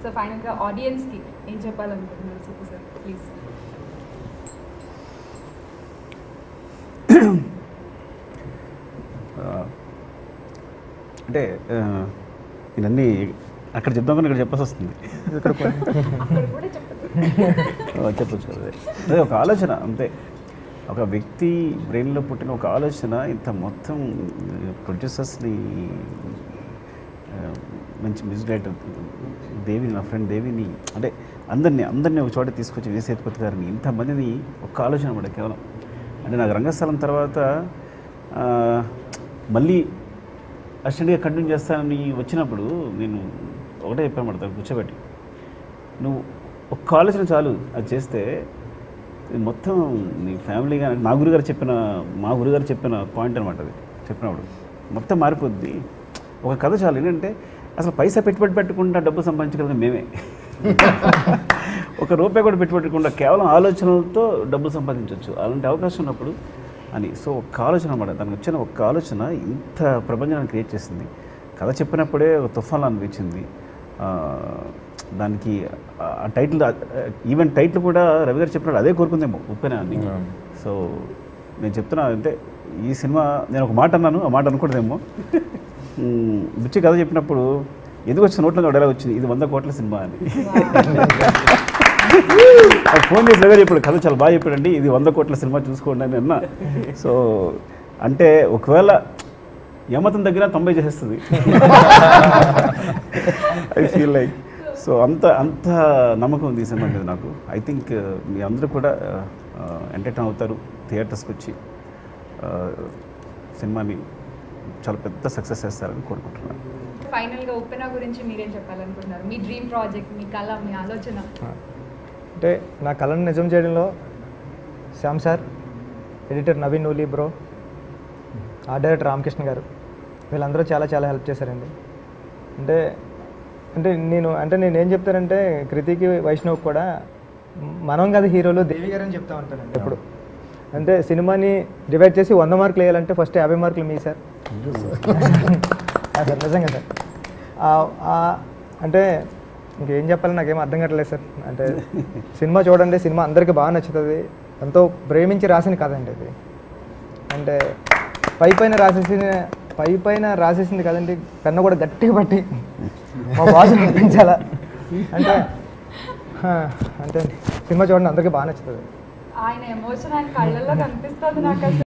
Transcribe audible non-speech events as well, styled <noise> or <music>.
So ఫైనల్గా ఆడియన్స్కి ఏం చెప్పాలనుకుంటున్నారు సుబ్బు సార్ ప్లీజ్ అంటే ఆ, ఇవన్నీ అక్కడ చెప్దాం కానీ ఇక్కడ చెప్పాల్సి వస్తుంది. <laughs> చెప్పొచ్చు అదే అదే ఒక ఆలోచన అంతే. ఒక వ్యక్తి బ్రెయిన్లో పుట్టిన ఒక ఆలోచన ఇంత మొత్తం ప్రొడ్యూసర్స్ని మంచి మ్యూజిక్ డైరెక్టర్ దేవిని నా ఫ్రెండ్ దేవిని అంటే అందరినీ అందరినీ ఒక చోట తీసుకొచ్చి వి సేతుపతి గారిని ఇంతమందిని ఒక్క ఆలోచన పడే కేవలం. అంటే నాకు రంగస్థలం తర్వాత మళ్ళీ అసిస్టెంట్గా కంటిన్యూ చేస్తానని వచ్చినప్పుడు నేను ఒకటే చెప్పాను పడతాను కూర్చోబెట్టి. నువ్వు ఒక్క ఆలోచన చాలు అది చేస్తే మొత్తం నీ ఫ్యామిలీ కానీ నా గురుగారు చెప్పిన మా గురుగారు చెప్పిన పాయింట్ అనమాట అది చెప్పినప్పుడు. మొత్తం మారిపోద్ది. ఒక కథ చాలు ఏంటంటే అసలు పైసా పెట్టుబడి పెట్టకుండా డబ్బు సంపాదించగలిగిన మేమే. ఒక రూపాయి కూడా పెట్టుబడకుండా కేవలం ఆలోచనలతో డబ్బు సంపాదించవచ్చు అలాంటి అవకాశం ఉన్నప్పుడు అని. సో ఒక్క ఆలోచన అనమాట దానికి వచ్చిన ఒక్క ఆలోచన ఇంత ప్రపంచాన్ని క్రియేట్ చేసింది. కథ చెప్పినప్పుడే ఒక తుఫాన్ అనిపించింది. దానికి ఆ టైటిల్ ఈవెన్ టైటిల్ కూడా రవి గారు చెప్పినప్పుడు అదే కోరుకుందేమో ఉప్పెన అని. సో నేను చెప్తున్నా అంటే ఈ సినిమా నేను ఒక మాట అన్నాను ఆ మాట అనుకోవడదేమో మ్, బుచ్చి కథ చెప్పినప్పుడు ఎందుకు వచ్చిన నోట్లో డైలాగ్ వచ్చింది? ఇది వంద కోట్ల సినిమా అని. ఫోన్ చేసి రవి గారు చెప్పాడు కథ చాలా బాగా చెప్పాడండి. ఇది వంద కోట్ల సినిమా చూసుకోండి అని అన్నా. సో అంటే ఒకవేళ యమతం దగ్గర తొంభై చేసేస్తుంది. ఐ ఫీల్ లైక్ సో అంత అంత నమ్మకం ఉంది ఈ సినిమా మీద నాకు. ఐ థింక్ మీ అందరూ కూడా ఎంటర్టైన్ అవుతారు థియేటర్స్కి వచ్చి సినిమాని చాలా పెద్ద సక్సెస్ చేస్తారని కోరుకుంటున్నాను. ఫైనల్గా ఉప్పెన గురించి మీరేం చెప్పాలనుకుంటున్నారు? మీ డ్రీమ్ ప్రాజెక్ట్ మీ కళ మీ ఆలోచన? అంటే నా కళను నిజం చేయడంలో Shyam sir editor Naveen Nooli bro ఆ డైరెక్టర్ రామకృష్ణ గారు వీళ్ళందరూ చాలా చాలా హెల్ప్ చేశారండి. అంటే అంటే నేను అంటే నేను ఏం చెప్తానంటే కృతికి వైష్ణవ్ కూడా మనం కదా హీరోలు దేవి గారు అని చెప్తా ఉంటానండి. ఎప్పుడు? అంటే సినిమాని డివైడ్ చేసి వంద మార్కులు వేయాలంటే ఫస్ట్ యాభై మార్కులు మీ సార్. సార్ నిజంగా సార్. అంటే ఇంకేం చెప్పాలి నాకేం అర్థం కావట్లేదు సార్. అంటే సినిమా చూడండి సినిమా అందరికీ బాగా నచ్చుతుంది. ఎంతో ప్రేమించి రాసిన కథ అండి ఇది. అంటే పై పైన రాసేసిన పై పైన రాసేసింది కదండి పెన్ను కూడా గట్టిగా పట్టి మా బాస్ నడిపించాలా అంటే అంటే సినిమా చూడండి అందరికీ బాగా నచ్చుతుంది. ఆయన ఎమోషన్ ఆయన కళ్ళల్లో కనిపిస్తుంది నాకు